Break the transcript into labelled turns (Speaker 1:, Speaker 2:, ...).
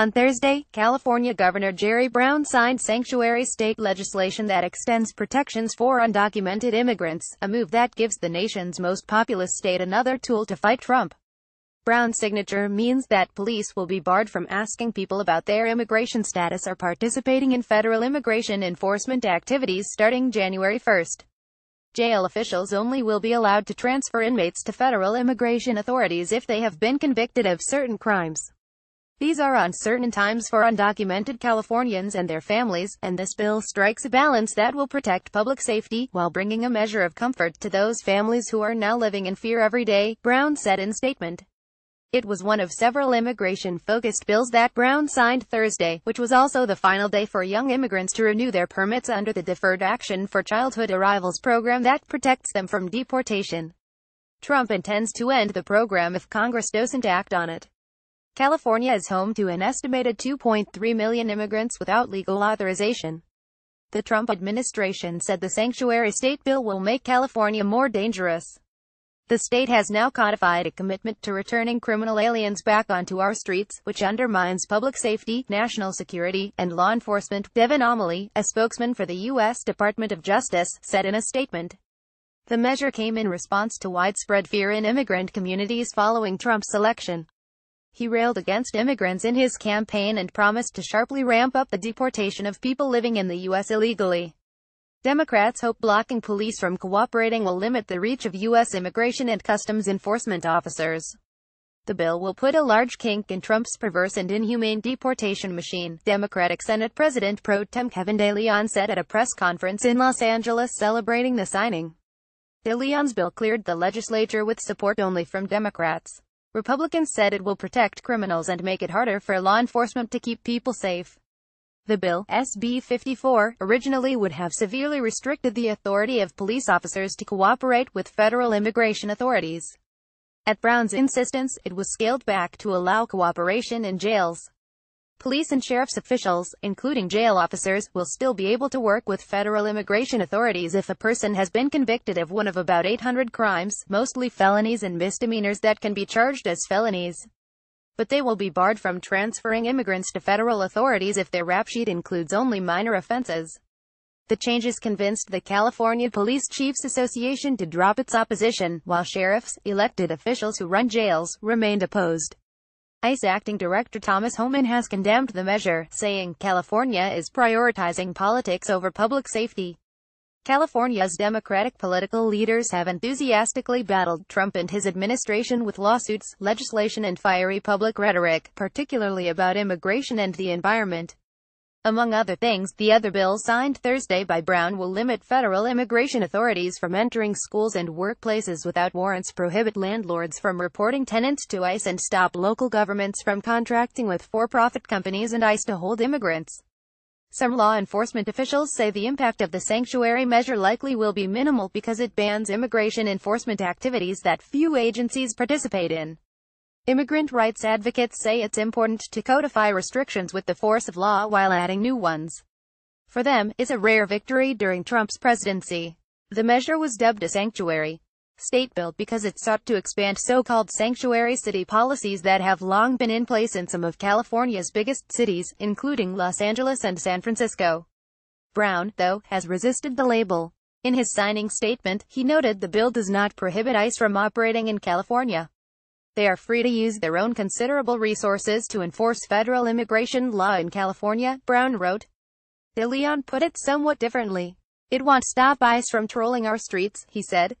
Speaker 1: On Thursday, California Governor Jerry Brown signed sanctuary state legislation that extends protections for undocumented immigrants, a move that gives the nation's most populous state another tool to fight Trump. Brown's signature means that police will be barred from asking people about their immigration status or participating in federal immigration enforcement activities starting January 1. Jail officials only will be allowed to transfer inmates to federal immigration authorities if they have been convicted of certain crimes. These are uncertain times for undocumented Californians and their families, and this bill strikes a balance that will protect public safety, while bringing a measure of comfort to those families who are now living in fear every day, Brown said in statement. It was one of several immigration-focused bills that Brown signed Thursday, which was also the final day for young immigrants to renew their permits under the Deferred Action for Childhood Arrivals program that protects them from deportation. Trump intends to end the program if Congress doesn't act on it. California is home to an estimated 2.3 million immigrants without legal authorization. The Trump administration said the sanctuary state bill will make California more dangerous. The state has now codified a commitment to returning criminal aliens back onto our streets, which undermines public safety, national security, and law enforcement, Devin O'Malley, a spokesman for the U.S. Department of Justice, said in a statement. The measure came in response to widespread fear in immigrant communities following Trump's election. He railed against immigrants in his campaign and promised to sharply ramp up the deportation of people living in the U.S. illegally. Democrats hope blocking police from cooperating will limit the reach of U.S. immigration and customs enforcement officers. The bill will put a large kink in Trump's perverse and inhumane deportation machine, Democratic Senate President Pro Tem Kevin De Leon said at a press conference in Los Angeles celebrating the signing. De Leon's bill cleared the legislature with support only from Democrats. Republicans said it will protect criminals and make it harder for law enforcement to keep people safe. The bill, SB 54, originally would have severely restricted the authority of police officers to cooperate with federal immigration authorities. At Brown's insistence, it was scaled back to allow cooperation in jails. Police and sheriff's officials, including jail officers, will still be able to work with federal immigration authorities if a person has been convicted of one of about 800 crimes, mostly felonies and misdemeanors that can be charged as felonies but they will be barred from transferring immigrants to federal authorities if their rap sheet includes only minor offenses. The changes convinced the California Police Chiefs Association to drop its opposition, while sheriffs, elected officials who run jails, remained opposed. ICE Acting Director Thomas Homan has condemned the measure, saying, California is prioritizing politics over public safety. California's Democratic political leaders have enthusiastically battled Trump and his administration with lawsuits, legislation and fiery public rhetoric, particularly about immigration and the environment. Among other things, the other bill signed Thursday by Brown will limit federal immigration authorities from entering schools and workplaces without warrants, prohibit landlords from reporting tenants to ICE and stop local governments from contracting with for-profit companies and ICE to hold immigrants. Some law enforcement officials say the impact of the sanctuary measure likely will be minimal because it bans immigration enforcement activities that few agencies participate in. Immigrant rights advocates say it's important to codify restrictions with the force of law while adding new ones. For them, it's a rare victory during Trump's presidency. The measure was dubbed a sanctuary state bill because it sought to expand so-called sanctuary city policies that have long been in place in some of California's biggest cities, including Los Angeles and San Francisco. Brown, though, has resisted the label. In his signing statement, he noted the bill does not prohibit ICE from operating in California. They are free to use their own considerable resources to enforce federal immigration law in California, Brown wrote. De Leon put it somewhat differently. It won't stop ICE from trolling our streets, he said.